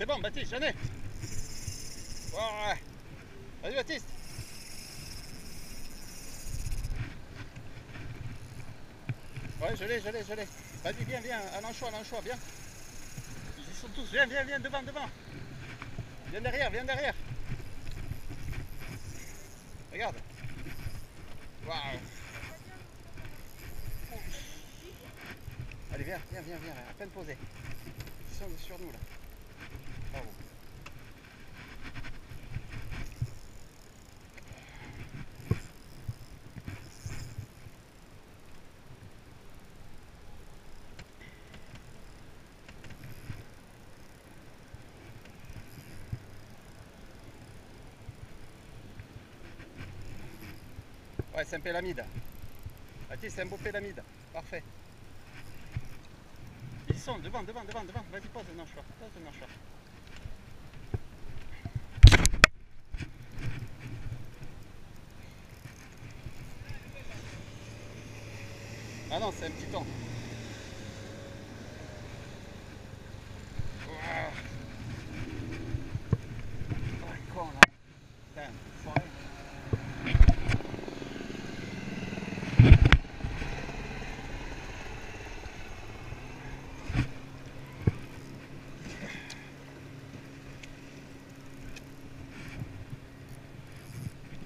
C'est bon, Baptiste, ai. Ouais. Vas-y, Baptiste. Ouais, je l'ai, je l'ai, je l'ai. Vas-y, viens, viens, à l'anchois, à l'anchois, viens. Ils y sont tous. Viens, viens, viens, devant, devant. Viens derrière, viens derrière. Regarde. Waouh. Allez, viens, viens, viens, viens, à peine posé. Ils sont sur nous là. Ouais, c'est un pélamide. Baptiste, c'est un beau pélamide. Parfait. Ils sont devant, devant, devant, devant. Vas-y, pose un anchois. Pose un anchois. Ah non, c'est un petit foiré.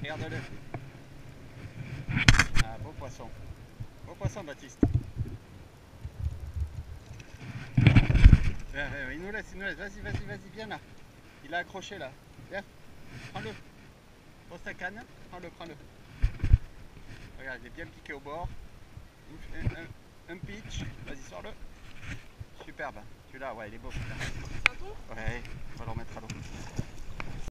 Regarde-le. Ah, beau poisson. Beau poisson, Baptiste. Il nous laisse, il nous laisse. Vas-y, vas-y, vas-y, viens là. Il a accroché là. Viens, prends-le. Pose ta canne, prends-le, prends-le. Regarde, il est bien piqué au bord. Un, un- un pitch. Vas-y, sors-le. Superbe. Tu l'as, ouais, il est beau. putain. Ouais, on va le remettre